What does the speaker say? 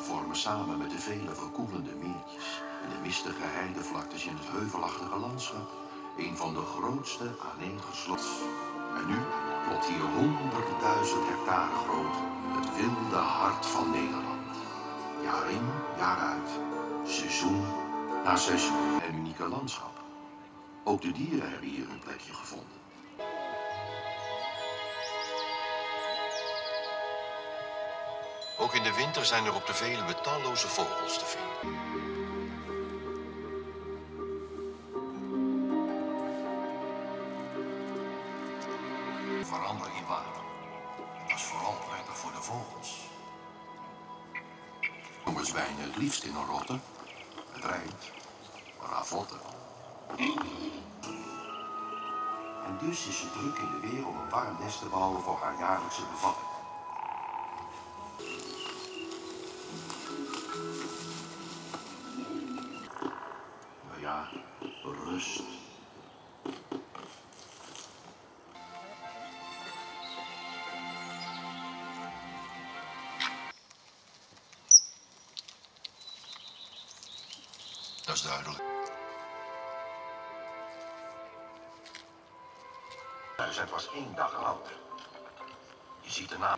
Vormen samen met de vele verkoelende meertjes en de mistige heidevlaktes in het heuvelachtige landschap een van de grootste aaneengesloten. En nu plot hier honderdduizend hectare groot het wilde hart van Nederland. Jaar in, jaar uit, seizoen na seizoen en unieke landschap. Ook de dieren hebben hier hun plekje gevonden. Ook in de winter zijn er op de Veluwe talloze vogels te vinden. Verandering in water. Dat is vooral prettig voor de vogels. Jongens wijnen het liefst in een rotte. Het rijdt. Ravotten. En dus is ze druk in de weer om een warm nest te bouwen voor haar jaarlijkse bevalling. Nou ja, rust. Dat is duidelijk. Dus het was één dag oud. Je ziet erna.